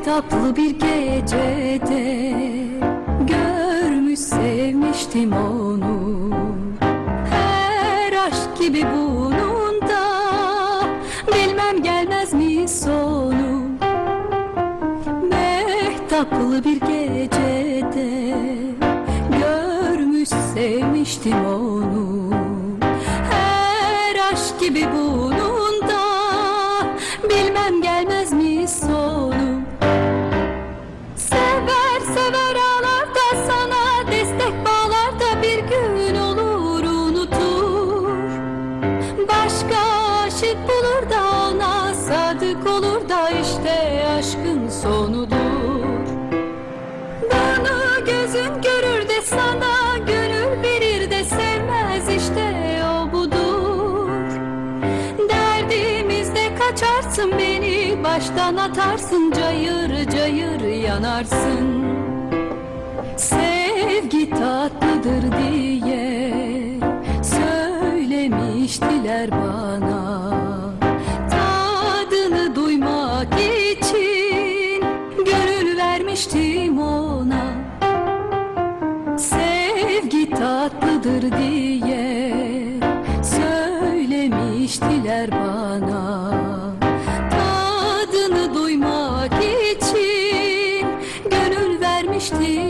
Mehtaplı bir gecede. Görmüş sevmiştim onu. Her aşk gibi bunun da Bilmem gelmez mi sonu? Mehtaplı bir gecede. Görmüş sevmiştim onu. Her aşk gibi bunun Başka aşık bulur da ona Sadık olur da işte aşkın sonudur. Bunu gözün görür de sana Gönül verir de sevmez işte o budur. Derdimizde kaçarsın beni Baştan atarsın cayır cayır yanarsın. Sevgi tatlıdır vermiştim ona. Sevgi tatlıdır diye Söylemiştiler bana. Tadını duymak için Gönül vermiştim.